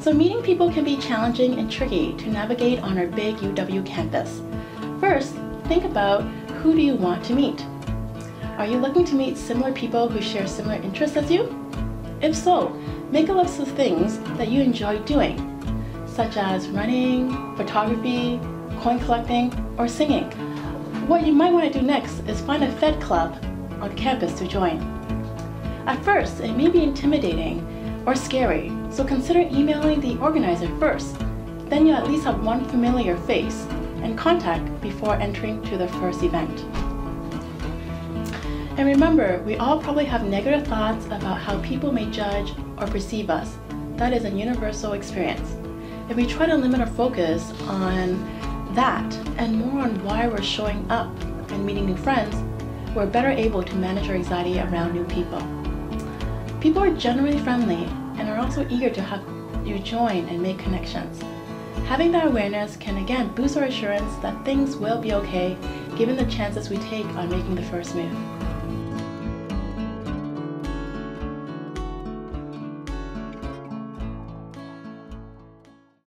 So meeting people can be challenging and tricky to navigate on our big UW campus. First, think about who do you want to meet? Are you looking to meet similar people who share similar interests as you? If so, make a list of things that you enjoy doing, such as running, photography, coin collecting, or singing. What you might want to do next is find a Fed club on campus to join. At first, it may be intimidating or scary, so consider emailing the organizer first. Then you'll at least have one familiar face and contact before entering to the first event. And remember, we all probably have negative thoughts about how people may judge or perceive us. That is a universal experience. If we try to limit our focus on that and more on why we're showing up and meeting new friends, we're better able to manage our anxiety around new people. People are generally friendly and are also eager to have you join and make connections. Having that awareness can again boost our assurance that things will be okay given the chances we take on making the first move.